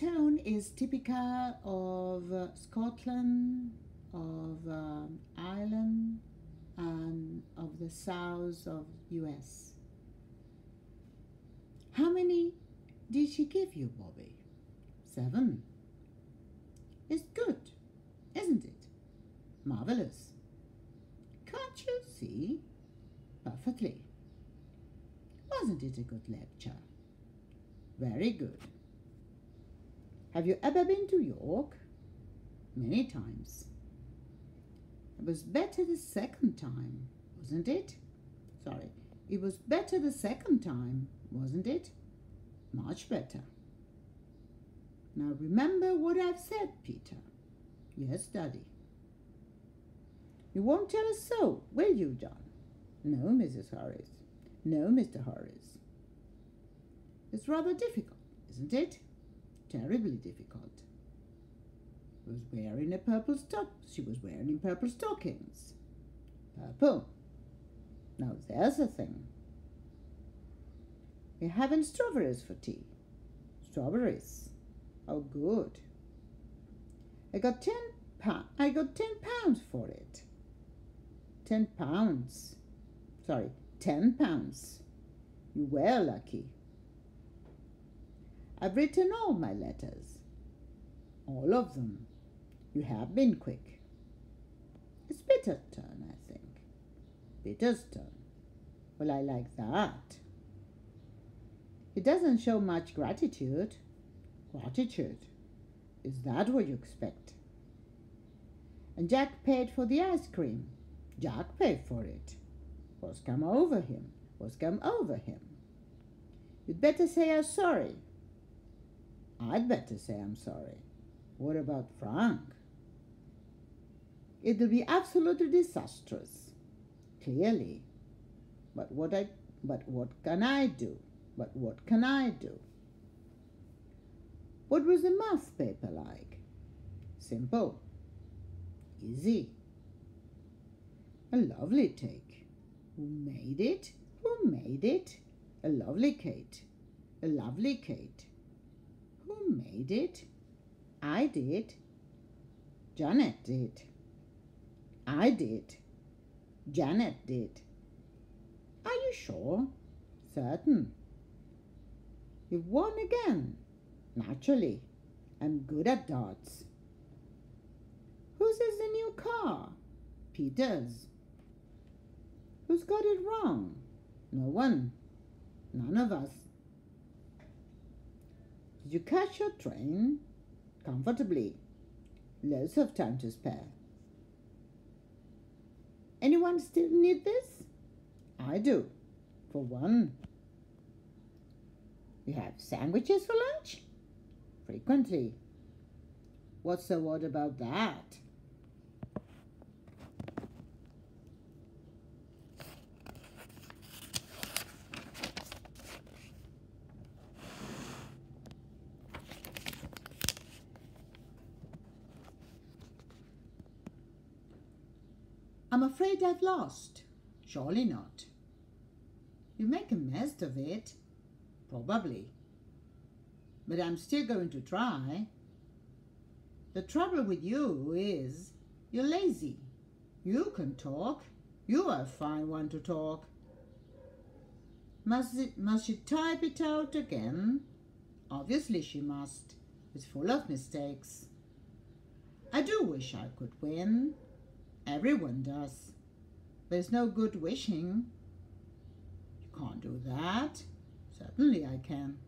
tone is typical of uh, Scotland, of um, Ireland, and of the south of US. How many did she give you, Bobby? Seven. It's good, isn't it? Marvelous. Can't you see? Perfectly. Wasn't it a good lecture? Very good. Have you ever been to York? Many times. It was better the second time, wasn't it? Sorry, it was better the second time, wasn't it? Much better. Now remember what I've said, Peter. Yes, Daddy. You won't tell us so, will you, John? No, Mrs. Harris. No, Mr. Harris. It's rather difficult, isn't it? Terribly difficult. Was wearing a purple stock. She was wearing purple stockings. Purple. Now there's a thing. We're having strawberries for tea. Strawberries. Oh, good. I got ten pounds. I got ten pounds for it. Ten pounds. Sorry, ten pounds. You were lucky. I've written all my letters. All of them. You have been quick. It's Peter's turn, I think. Peter's turn. Well, I like that. He doesn't show much gratitude. Gratitude? Is that what you expect? And Jack paid for the ice cream. Jack paid for it. What's come over him? What's come over him? You'd better say I'm sorry. I'd better say I'm sorry. What about Frank? It'll be absolutely disastrous. Clearly. But what I but what can I do? But what can I do? What was the math paper like? Simple. Easy. A lovely take. Who made it? Who made it? A lovely Kate. A lovely Kate. Who made it? I did. Janet did. I did. Janet did. Are you sure? Certain. You've won again. Naturally. I'm good at darts. Whose is the new car? Peter's. Who's got it wrong? No one. None of us. You catch your train? Comfortably. Loads of time to spare. Anyone still need this? I do. For one. You have sandwiches for lunch? Frequently. What's so odd about that? I'm afraid I've lost. Surely not. You make a mess of it. Probably. But I'm still going to try. The trouble with you is you're lazy. You can talk. You are a fine one to talk. Must, it, must she type it out again? Obviously she must. It's full of mistakes. I do wish I could win. Everyone does. There's no good wishing. You can't do that. Certainly I can.